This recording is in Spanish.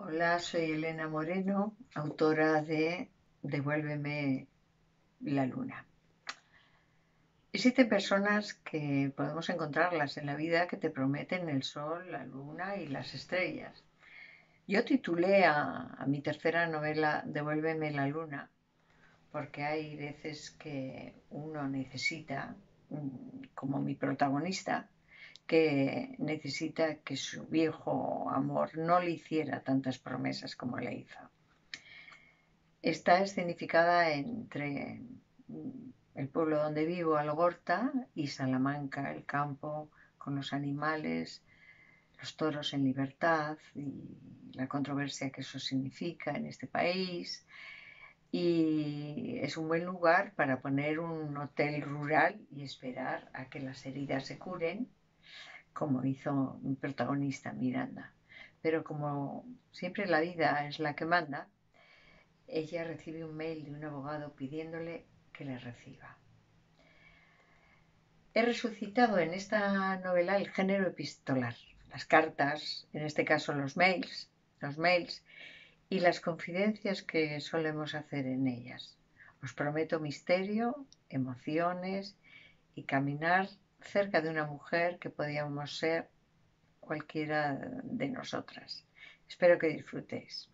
Hola, soy Elena Moreno, autora de Devuélveme la luna. Existen personas que podemos encontrarlas en la vida que te prometen el sol, la luna y las estrellas. Yo titulé a, mi tercera novela Devuélveme la luna porque hay veces que uno necesita, mm, como mi protagonista, que necesita que su viejo amor no le hiciera tantas promesas como le hizo. Está escenificada entre el pueblo donde vivo, Algorta, y Salamanca, el campo, con los animales, los toros en libertad y la controversia que eso significa en este país. Y es un buen lugar para poner un hotel rural y esperar a que las heridas se curen como hizo mi protagonista Miranda. Pero como siempre la vida es la que manda, ella recibe un mail de un abogado pidiéndole que le reciba. He resucitado en esta novela el género epistolar, las cartas, en este caso los mails, los mails y las confidencias que solemos hacer en ellas. Os prometo misterio, emociones y caminar cerca de una mujer que podíamos ser cualquiera de nosotras. Espero que disfrutéis.